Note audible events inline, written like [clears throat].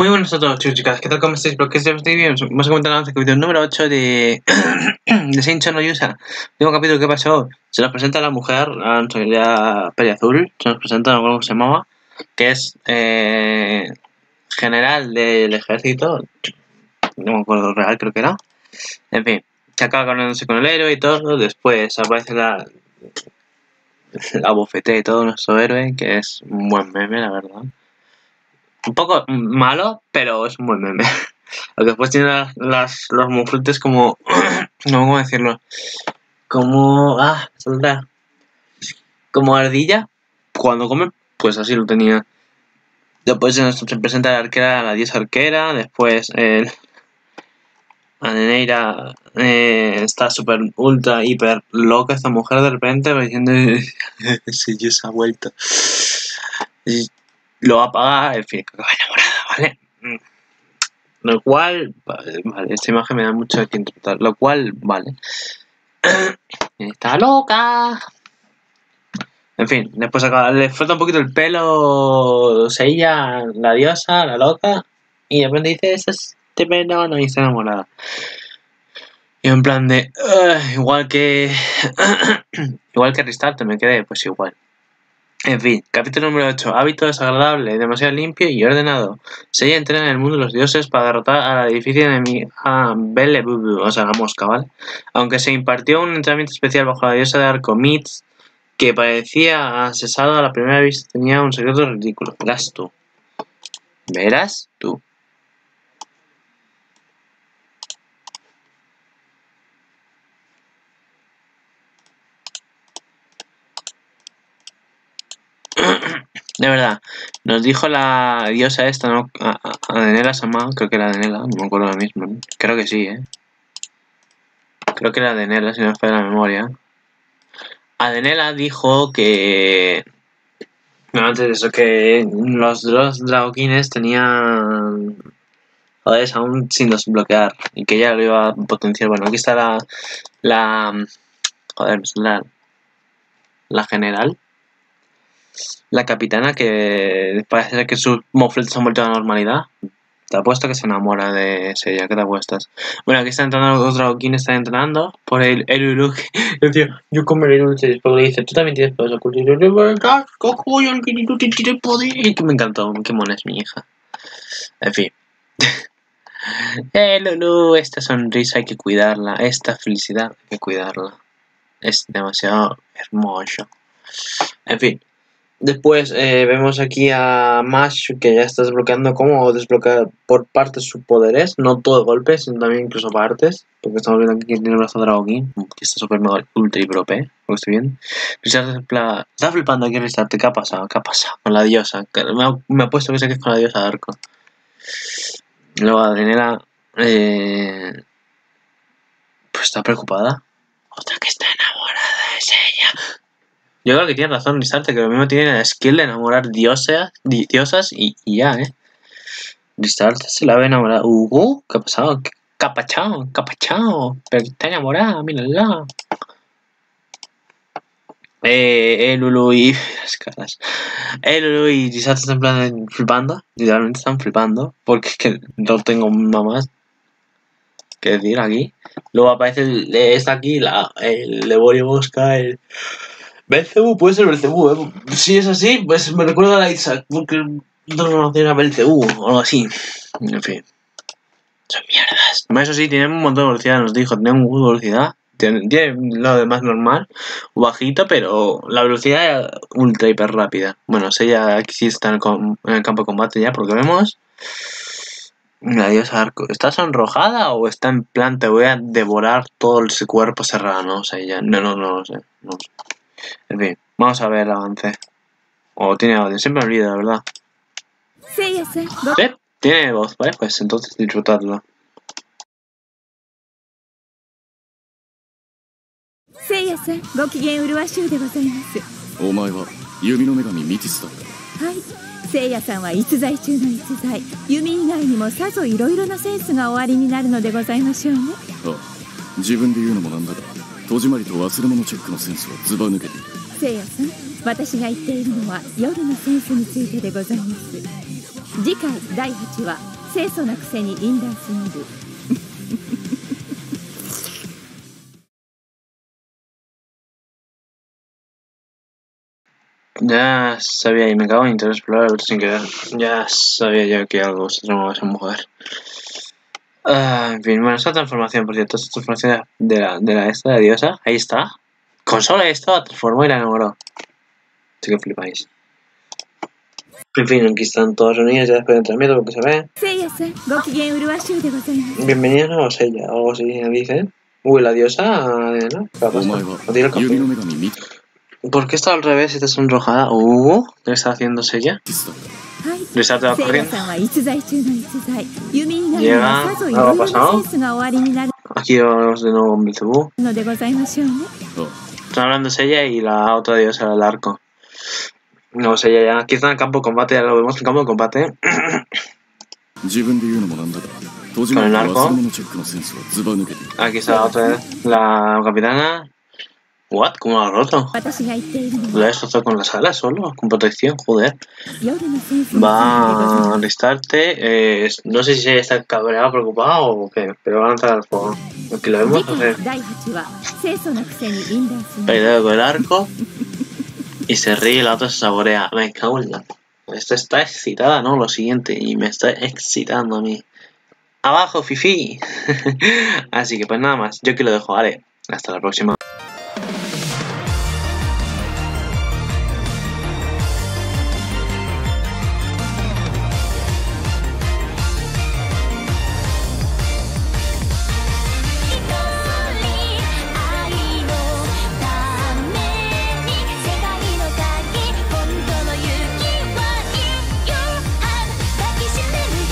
Muy buenas a todos chicos y chicas, ¿qué tal? ¿Cómo estáis? ¿Por qué estáis bien? Vamos a comentar el capítulo número 8 de, [clears throat] de Saint no Yusa. El último capítulo que pasó, se nos presenta la mujer, la Peri Azul, se nos presenta algo que se llamaba, que es eh, general del ejército, no me acuerdo real, creo que era. En fin, se acaba coronándose con el héroe y todo, después aparece la, la bofete de todo nuestro héroe, que es un buen meme, la verdad un poco malo, pero es un buen meme. [laughs] Lo que después tiene las, las los mufletes como. [clears throat] no cómo decirlo. Como. Ah, solda. Como ardilla. Cuando come, pues así lo tenía. Después se presenta la arquera, la diosa arquera. Después el. Aneneira eh, está súper ultra hiper loca esta mujer de repente diciendo [laughs] si yo se ha vuelto lo va a pagar, en fin, que enamorada, ¿vale? Mm. Lo cual, vale, esta imagen me da mucho que interpretar, lo cual, vale. [coughs] Está loca. En fin, después acá, le falta un poquito el pelo, se ella, la diosa, la loca, y de repente dice, este pelo no, y está enamorada. Y en plan de, igual que, [coughs] igual que Restart, me quedé, pues igual. En fin, capítulo número 8. Hábito desagradable, demasiado limpio y ordenado. Seiya entrena en el mundo de los dioses para derrotar a la difícil enemiga Belebubu, o sea, la mosca, ¿vale? Aunque se impartió un entrenamiento especial bajo la diosa de Arco, Mitz, que parecía asesado a la primera vista, tenía un secreto ridículo. Verás tú. Verás tú. De verdad, nos dijo la diosa esta, ¿no? Adenela Sama, creo que era Adenela, no me acuerdo ahora mismo. Creo que sí, ¿eh? Creo que era Adenela, si no me falla la memoria. Adenela dijo que... No, antes de eso, que los dos dragoquines tenían... Joder, aún sin desbloquear. Y que ya lo iba a potenciar. Bueno, aquí está la... La... Joder, la... La general la capitana que parece que sus mofletes han vuelto a la normalidad. Te apuesto que se enamora de ella, ¿qué te apuestas? Bueno, aquí está entrando otro ¿quién está entrenando? Por el Eluluk. [laughs] Decía, yo comeré dulces, pero le dice, tú también tienes poder ocultos. que tú tienes poder. Y que me encantó, qué mona es mi hija. En fin. [laughs] Elulu, esta sonrisa hay que cuidarla, esta felicidad hay que cuidarla. Es demasiado hermoso. En fin. Después eh, vemos aquí a Mash que ya está desbloqueando cómo desbloquear por partes sus poderes, no todo de golpe, sino también incluso partes, porque estamos viendo que tiene el brazo Dragon que está súper ultra y prope, estoy viendo. Está flipando aquí arte, ¿qué ha pasado? ¿Qué ha pasado con la diosa? Me ha, puesto que sé que es con la diosa de Arco. Luego Adriana eh, pues está preocupada. Otra que está. Yo creo que tiene razón Ristarte, que lo mismo tiene la skill de enamorar diosas, diosas y, ya, ¿eh? Ristarte se la ve enamorada. Uh, ¿qué ha pasado? Capachao, capachao. Pero está enamorada, mírala. Eh, Lulu y [laughs] las caras. Eh, Lulu y Ristarte están plan flipando. Literalmente están flipando. Porque es que no tengo más que decir aquí. Luego aparece el, está aquí la, el Leborio Mosca, el Belcebú puede ser Belcebú, ¿eh? Si es así, pues me recuerda a la Isaac, porque no conocía a Belcebú o algo así. En fin. Son mierdas. Eso sí, tiene un montón de velocidad, nos dijo, tiene un de velocidad. Tiene, tiene lo demás normal, bajito, pero la velocidad es ultra hiper rápida. Bueno, ella aquí sí está en el, campo de combate ya, porque vemos. La diosa arco. ¿Está sonrojada o está en plan te voy a devorar todo ese cuerpo serrano? O sea, ya. No, no, no. No sé. En fin, vamos a ver el avance. O tiene audio, siempre me olvido, la verdad. Sí, tiene voz, ¿vale? Pues entonces disfrutadlo. せいやさんご機嫌うるわしゅうでございますお前は弓の女神ミティスだはいせいやさんは逸材中の逸材弓以外にもさぞいろいろなセンスがおありになるのでございましょうねあ自分で言うのもなんだが戸締まりと忘れ物チェックのセンスはズバ抜けているせいやさん私が言っているのは夜のセンスについてでございます次回第8話清楚なくせに淫乱すぎる Ya sabía y me cago en intentar explorar sin querer. Ya sabía yo que algo se transformaba esa mujer. Uh, en fin, bueno, esta transformación, por cierto, esta transformación de la, de la esta, de la diosa, ahí está. Consola esto, la transformó y la enamoró. Así que flipáis. En fin, aquí están todos unidos, ya después de transmito porque se ve. Bienvenidos a Osella, o algo así dicen. Uy, la diosa, eh, ¿no? ¿Qué va a ¿Por qué está al revés y está sonrojada? Uh, ¿qué está haciendo Sella? キスだったはい Luisa te va せいや corriendo. さんは逸材中の逸材弓以外に Llega. はさぞいろいろなセ ¿Algo ha pasado? ンスがおありになる Aquí vamos de nuevo con Belzebú. のでございましょうね Están hablando Sella y la otra diosa del arco. No, Sella ya. Aquí está en el campo de combate, ya lo vemos en el campo de combate. 自分で言うのもなんだが戸締まりと忘れ物チェックのセンスはズバ抜けている Aquí está la otra, la capitana. ¿What? ¿Cómo lo ha roto? Lo has roto con las alas solo? ¿Con protección? Joder. Va a alistarte. No sé si ella eh, está cabreada, preocupada o qué, pero va a lanzar al fuego. Aquí lo vemos. O. Peleado con el arco. Y se ríe y la otra se saborea. Me cago en la... Esta está excitada, ¿no? Lo siguiente. Y me está excitando a mí. ¡Abajo, Fifi! [laughs] Así que pues nada más. Yo aquí lo dejo. Vale. Hasta la próxima.